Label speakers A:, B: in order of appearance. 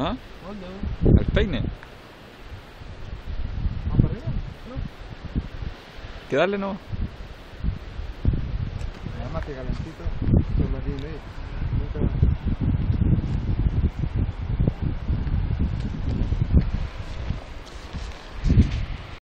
A: ¿Ah?
B: ¿Dónde?
A: Al peine.
B: ¿Más para arriba? ¿No?
A: Que darle no.
B: Además que calentito, solo aquí